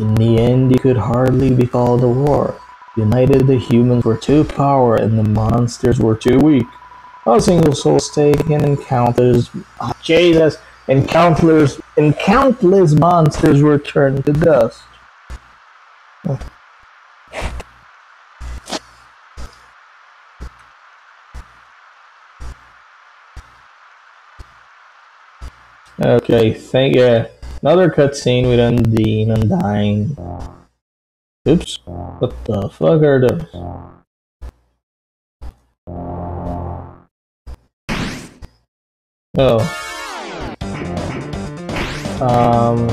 In the end, it could hardly be called a war. United, the humans were too powerful and the monsters were too weak. A single soul taken and countless, oh, ah, Jesus, and countless, and countless monsters were turned to dust. Okay, thank you. Another cutscene with Undyne undying. Oops. What the fuck are those? Oh. Um.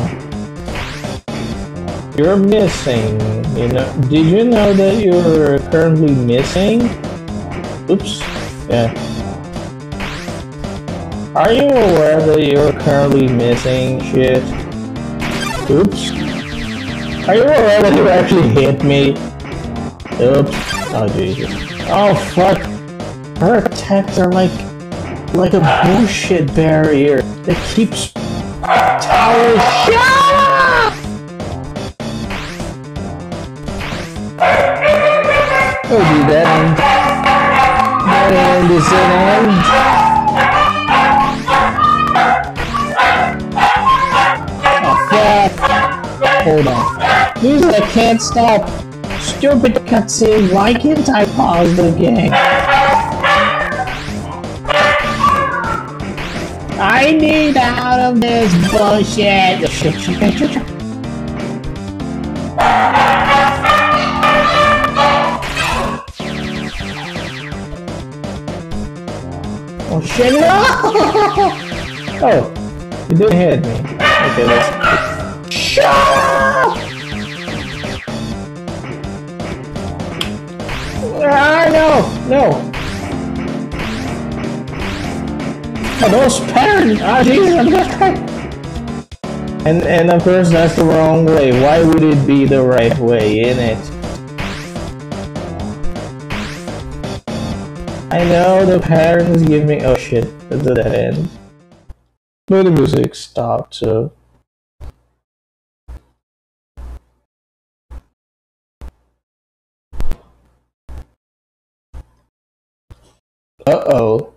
You're missing. You know? Did you know that you're currently missing? Oops. Yeah. Are you aware that you're currently missing shit? Oops. Are you aware that you actually hit me? Oops. Oh Jesus. Oh fuck. Her attacks are like like a bullshit barrier that keeps towers shut up! Oh dude, that end. That end is an end. Music, I can't stop. Stupid cutscene, why can't I pause the game? I need out of this bullshit. Oh shit, no! oh, you didn't hit me. Okay, let's... Shut Ah, no, no. Oh, those parents! Ah, Jesus, I'm. And, and of course, that's the wrong way. Why would it be the right way, in it? I know the parents give me. Oh shit, that's a dead end. But the music stopped, so. Uh oh.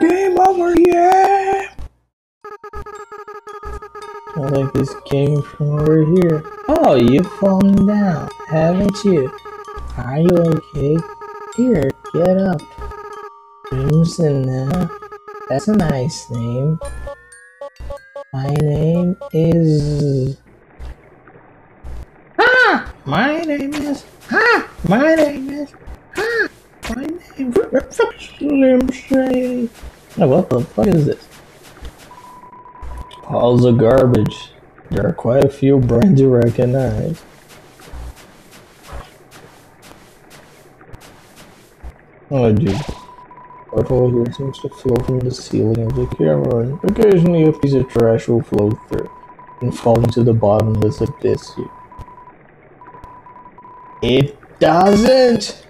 Game over, yeah! I like this game from over here. Oh, you've fallen down, haven't you? Are you okay? Here, get up. Crimson, that's a nice name. My name is... Ah! My name is... Ah! My name is... Ah! My name is... Slim Shady. Oh, what the fuck is this? Piles of garbage. There are quite a few brands you recognize. Oh, dude. Water seems to flow from the ceiling of the camera, and occasionally a piece of trash will flow through and fall into the bottomless abyss. It doesn't!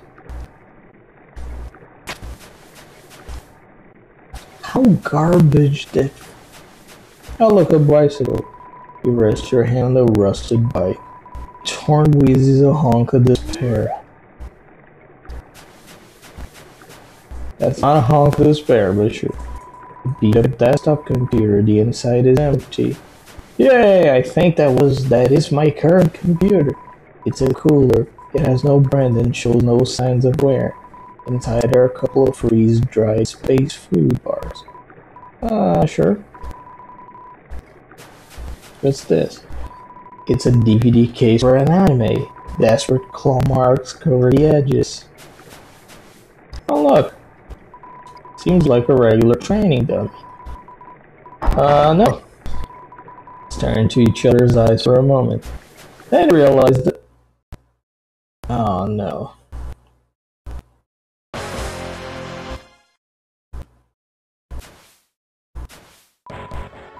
How garbage that. Oh, look, a bicycle. You rest your hand on the rusted bike. Torn wheezes a honk of despair. That's not of despair, but sure. Beat a desktop computer, the inside is empty. Yay, I think that was that is my current computer. It's a cooler. It has no brand and shows no signs of wear. Inside are a couple of freeze-dried space food bars. Ah, uh, sure. What's this? It's a DVD case for an anime. Desperate claw marks cover the edges. Oh look! Seems like a regular training dummy. Uh, no. Stare into each other's eyes for a moment. Then realized that... Oh no.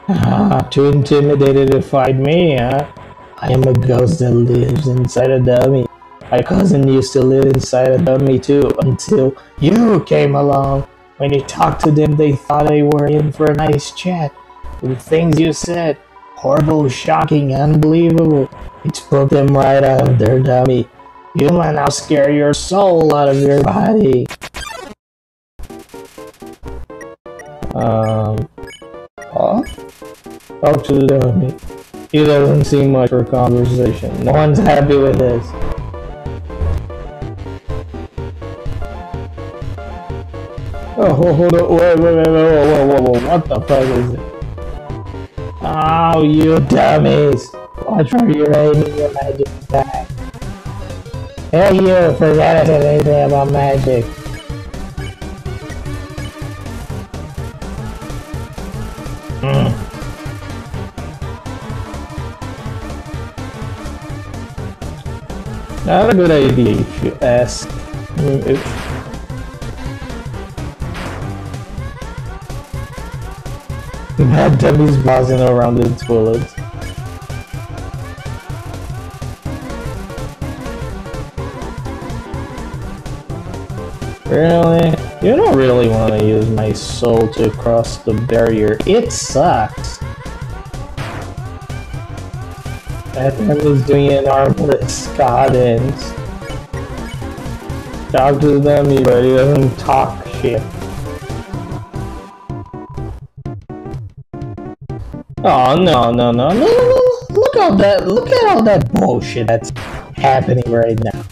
Ah, too intimidated to fight me, huh? I am a ghost that lives inside a dummy. My cousin used to live inside a dummy too, until you came along. When you talked to them, they thought they were in for a nice chat. The things you said, horrible, shocking, unbelievable. It spoke them right out of their dummy. You might now scare your soul out of your body. Um, huh? Talk to the dummy. He doesn't seem much for conversation. No one's happy with this. Oh, hold on, wait, wait, wait, wait, whoa, whoa, whoa, whoa, what the fuck is it? Oh, you dummies! Watch for your aiming your magic back. Hey, you, forget anything about magic. Mm. Not a good idea if you ask. Dummies buzzing around the toilets. Really? You don't really want to use my soul to cross the barrier. It sucks. That was doing an armless Scottins. Talk to them, but he doesn't talk shit. Oh no no no no no! Look at that! Look at all that bullshit that's happening right now.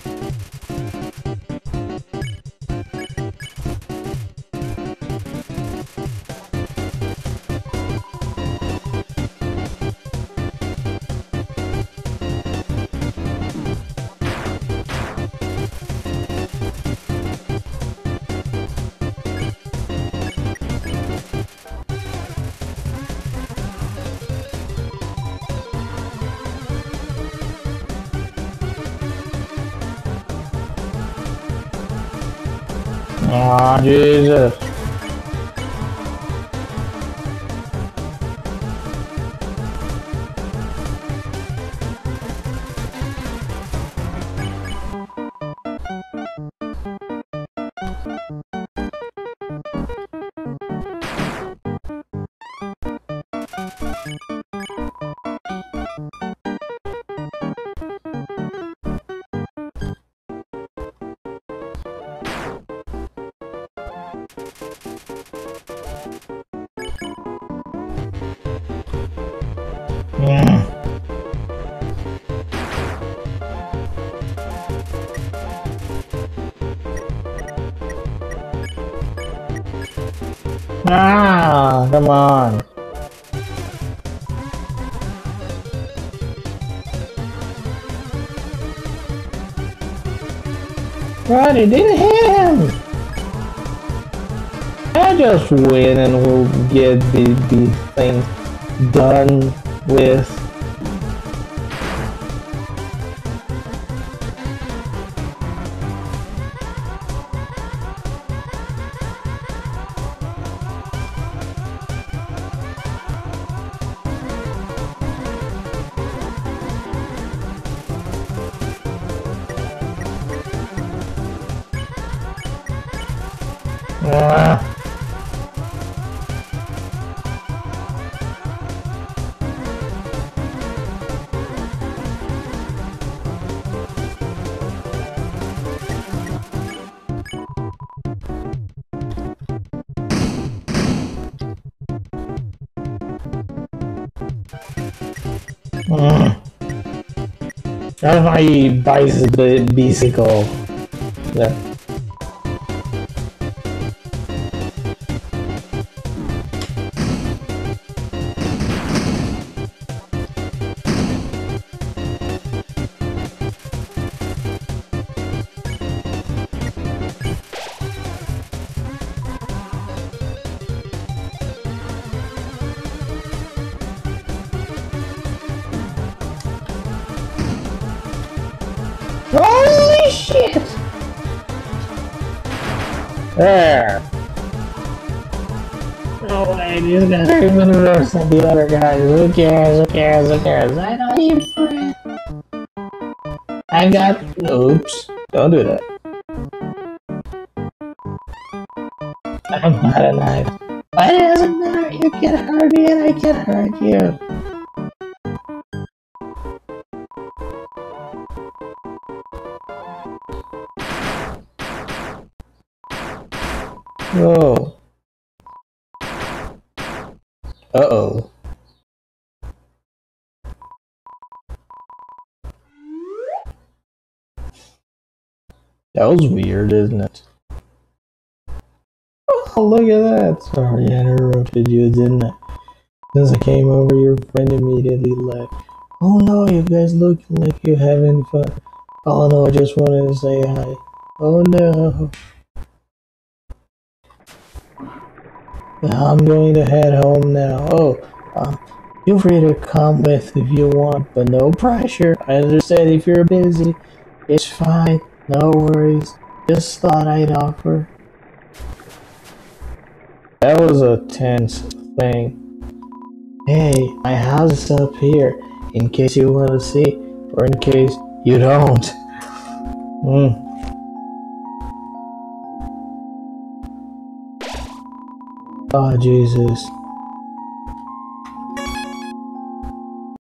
Ah, Jesus. Ah, come on. Right, it didn't hit him. I just win and we'll get the, the thing done with. That's bicycle. bicycle. Yeah. Holy shit! There. no way, these guys are even worse than the other guys. Who cares? Who cares? Who cares? I don't need friends. I got. Oops. Don't do that. I'm not a knife. But it doesn't matter. You can hurt me and I can hurt you. Whoa. Uh-oh. That was weird, isn't it? Oh, look at that. Sorry, I interrupted you, didn't I? Since I came over, your friend immediately left. Oh no, you guys look like you're having fun. Oh no, I just wanted to say hi. Oh no. I'm going to head home now. Oh, um, feel free to come with if you want, but no pressure. I understand if you're busy. It's fine. No worries. Just thought I'd offer. That was a tense thing. Hey, my house is up here, in case you want to see, or in case you don't. Hmm. Oh, Jesus.